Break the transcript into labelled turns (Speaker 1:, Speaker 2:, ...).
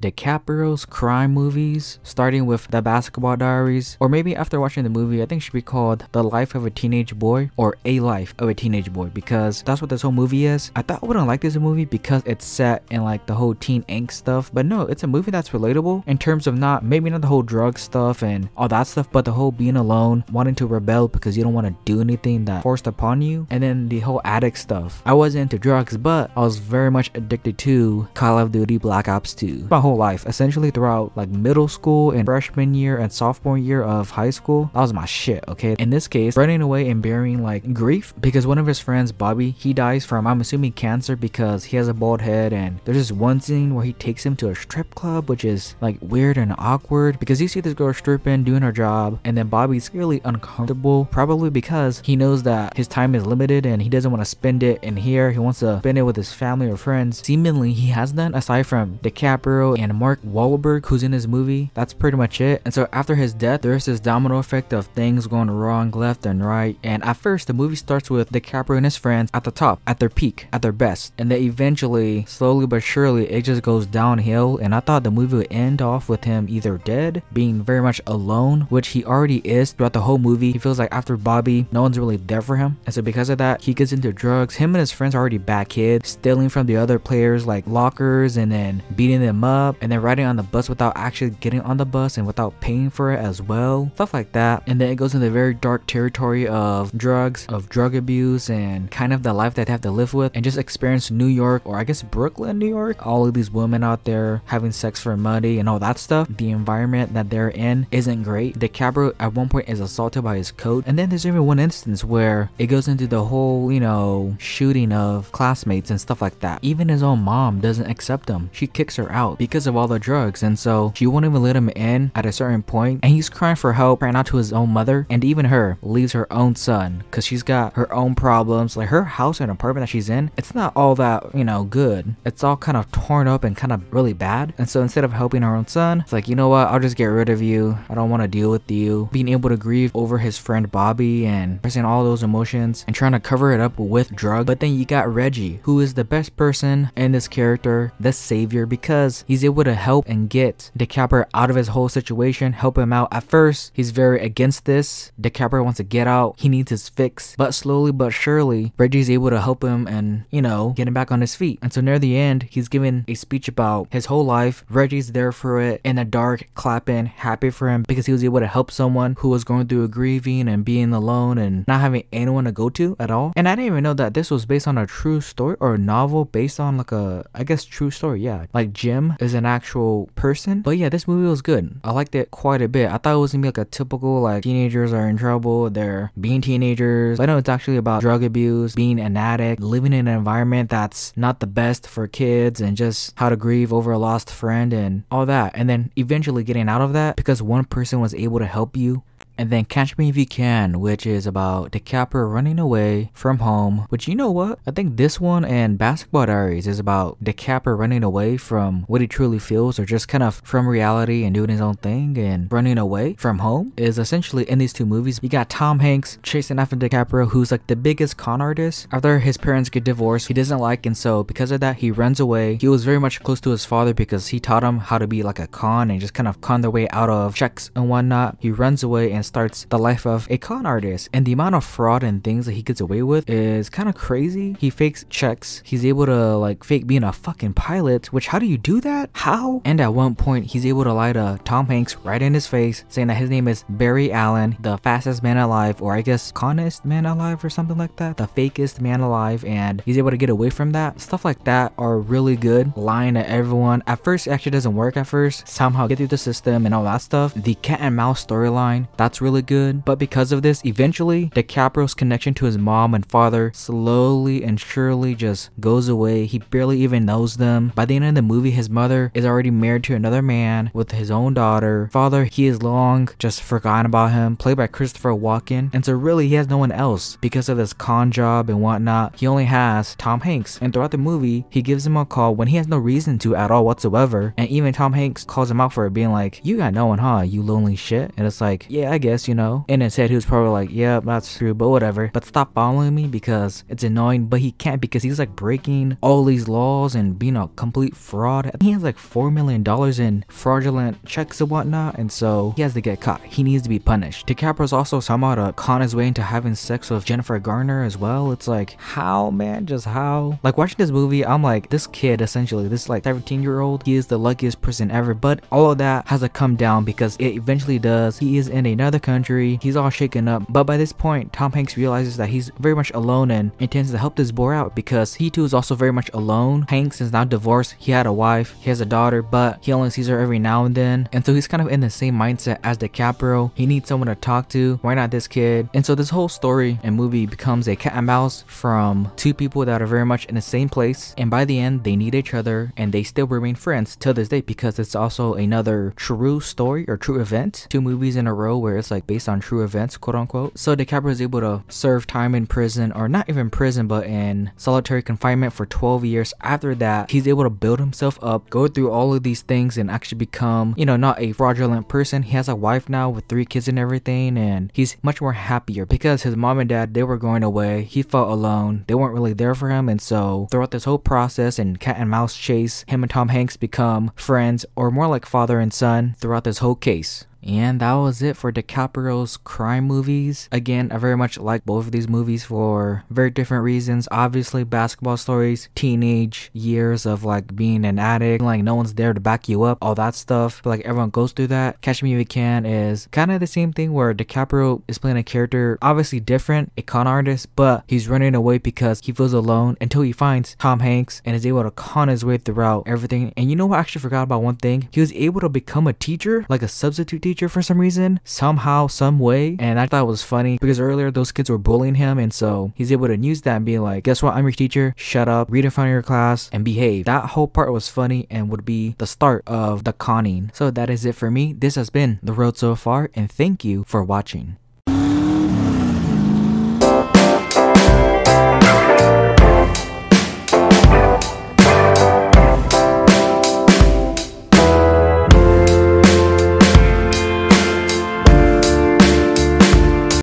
Speaker 1: DiCaprio's crime movies, starting with The Basketball Diaries, or maybe after watching the movie, I think should be called The Life of a Teenage Boy or A Life of a Teenage Boy because that's what this whole movie is. I thought I wouldn't like this movie because it's set in like the whole teen angst stuff, but no, it's a movie that's relatable in terms of not maybe not the whole drug stuff and all that stuff, but the whole being alone, wanting to rebel because you don't want to do anything that forced upon you, and then the whole addict stuff. I wasn't into drugs, but I was very much addicted to Call of Duty Black Ops 2 my whole life, essentially throughout like middle school and freshman year and sophomore year of high school. That was my shit, okay? In this case, running away and burying like grief because one of his friends, Bobby, he dies from, I'm assuming cancer because he has a bald head and there's this one scene where he takes him to a strip club, which is like weird and awkward because you see this girl stripping, doing her job, and then Bobby's really uncomfortable, probably because he knows that his time is limited and he doesn't want to spend it in here. He wants to spend it with his family or friends. Seemingly, he has none aside from DiCaprio and Mark Wahlberg, who's in his movie. That's pretty much it. And so after his death, there's this domino effect of things going wrong left and right. And at first, the movie starts with DiCaprio and his friends at the top, at their peak, at their best. And then eventually, slowly but surely, it just goes downhill. And I thought the movie would end off with him either dead, being very much alone, which he already is throughout the whole movie. He feels like after Bobby, no one's really there for him. And so because of that, he gets into drugs. Him and his friends are already bad kids, stealing from the other players like lockers and then beating them up and then riding on the bus without actually getting on the bus and without paying for it as well. Stuff like that. And then it goes into the very dark territory of drugs, of drug abuse, and kind of the life that they have to live with and just experience New York or I guess Brooklyn, New York. All of these women out there having sex for money and all that stuff. The environment that they're in isn't great. DiCaprio at one point is assaulted by his coach. And then there's even one instance where it goes into the whole, you know, shooting of classmates and stuff like that. Even his own mom doesn't accept him. She kicks her out because of all the drugs. And so she won't even let him in at a certain. And he's crying for help, crying out to his own mother. And even her leaves her own son because she's got her own problems. Like her house and apartment that she's in, it's not all that, you know, good. It's all kind of torn up and kind of really bad. And so instead of helping her own son, it's like, you know what? I'll just get rid of you. I don't want to deal with you. Being able to grieve over his friend Bobby and pressing all those emotions and trying to cover it up with drugs. But then you got Reggie, who is the best person in this character, the savior, because he's able to help and get DiCaprio out of his whole situation, help him out. At first, he's very against this. DiCaprio wants to get out. He needs his fix. But slowly but surely, Reggie's able to help him and, you know, get him back on his feet. And so near the end, he's giving a speech about his whole life. Reggie's there for it in the dark, clapping, happy for him because he was able to help someone who was going through a grieving and being alone and not having anyone to go to at all. And I didn't even know that this was based on a true story or a novel based on like a, I guess, true story. Yeah. Like Jim is an actual person. But yeah, this movie was good. I liked it quite a bit. I thought it was gonna be like a typical like teenagers are in trouble, they're being teenagers. I know it's actually about drug abuse, being an addict, living in an environment that's not the best for kids, and just how to grieve over a lost friend and all that. And then eventually getting out of that because one person was able to help you and then Catch Me If You Can, which is about DiCaprio running away from home. Which you know what? I think this one and Basketball Diaries is about DiCaprio running away from what he truly feels, or just kind of from reality and doing his own thing and running away from home. Is essentially in these two movies. You got Tom Hanks chasing after DiCaprio, who's like the biggest con artist. After his parents get divorced, he doesn't like, and so because of that, he runs away. He was very much close to his father because he taught him how to be like a con and just kind of con their way out of checks and whatnot. He runs away and starts the life of a con artist. And the amount of fraud and things that he gets away with is kind of crazy. He fakes checks. He's able to like fake being a fucking pilot, which how do you do that? How? And at one point, he's able to lie to Tom Hanks right in his face, saying that his name is Barry Allen, the fastest man alive, or I guess conest man alive or something like that, the fakest man alive, and he's able to get away from that. Stuff like that are really good. Lying to everyone. At first, actually doesn't work at first. Somehow get through the system and all that stuff. The cat and mouse storyline, that's really good. But because of this, eventually, DiCaprio's connection to his mom and father slowly and surely just goes away. He barely even knows them. By the end of the movie, his mother is already married to another man with his own daughter. Father, he is long just forgotten about him, played by Christopher Walken. And so really, he has no one else because of this con job and whatnot. He only has Tom Hanks. And throughout the movie, he gives him a call when he has no reason to at all whatsoever. And even Tom Hanks calls him out for it, being like, "You got no one, huh? You lonely shit." And it's like, yeah, I guess, you know. In his head, he was probably like, yeah, that's true, but whatever. But stop following me because it's annoying. But he can't because he's like breaking all these laws and being a complete fraud. He has like $4 million in fraudulent checks and whatnot. And so he has to get caught. He needs to be punished. DiCaprio's also somehow to con his way into having sex with Jennifer Garner as well. It's like, how, man? Just how? Like watching this movie, I'm like, this kid essentially, this like 17 year old, he is the luckiest person ever. But all of that has to come down because it eventually does. He is in another country. He's all shaken up. But by this point, Tom Hanks realizes that he's very much alone and intends to help this boy out because he too is also very much alone. Hanks is now divorced. He had a wife, he has a daughter, but he only sees her every now and then. And so he's kind of in the same mindset as DiCaprio. He needs someone to talk to. Why not this kid? And so this whole story and movie becomes a cat and mouse from two people that are very much in the same place. And by the end, they need each other and they still remain friends till this day because it's also another true story or true event. Two movies in a row where it's like based on true events, quote unquote. So DiCaprio is able to serve time in prison or not even prison, but in solitary confinement for 12 years. After that, he's able to build himself up, go through all of these things and actually become, you know, not a fraudulent person. He has a wife now with three kids and everything and he's much more happier because his mom and dad, they were going away. He felt alone. They weren't really there for him. And so throughout this whole process and cat and mouse chase, him and Tom Hanks become friends or more like father and son throughout this whole case. And that was it for DiCaprio's crime movies. Again, I very much like both of these movies for very different reasons. Obviously, basketball stories, teenage years of like being an addict, like no one's there to back you up, all that stuff. But like everyone goes through that. Catch Me If You Can is kind of the same thing where DiCaprio is playing a character obviously different, a con artist, but he's running away because he feels alone until he finds Tom Hanks and is able to con his way throughout everything. And you know what? I actually forgot about one thing. He was able to become a teacher, like a substitute teacher teacher for some reason, somehow, some way. And I thought it was funny because earlier those kids were bullying him. And so he's able to use that and be like, guess what? I'm your teacher. Shut up, read in front of your class, and behave. That whole part was funny and would be the start of the conning. So that is it for me. This has been The Road So Far, and thank you for watching.